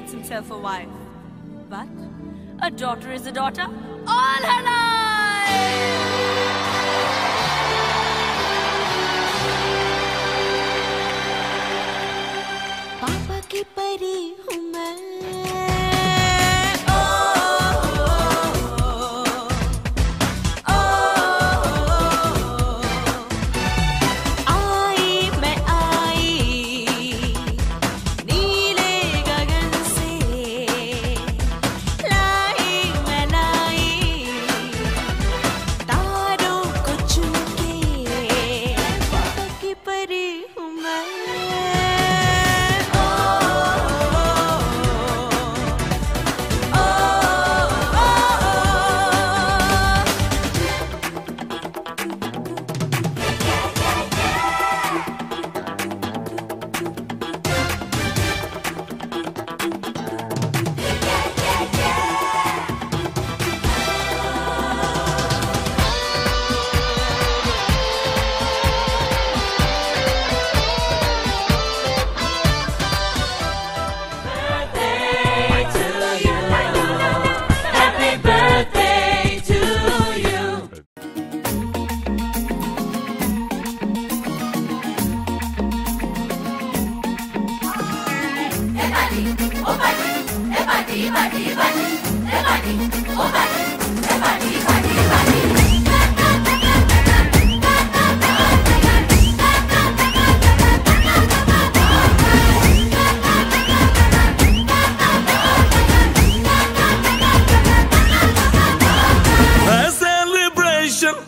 gets himself a wife. But a daughter is a daughter all her life!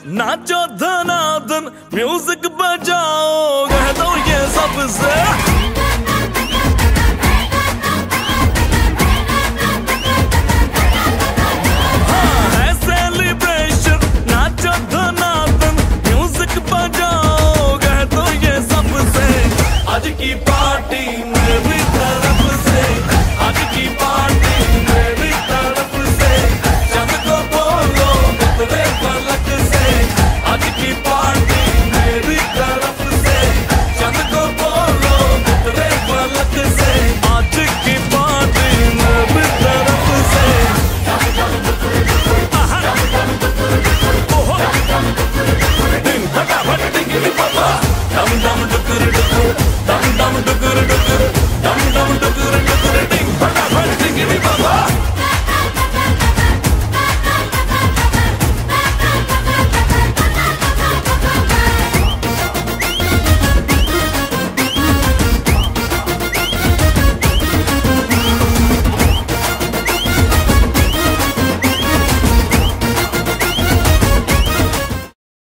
Nacho dhanadan music bajao. Kehta ye sabse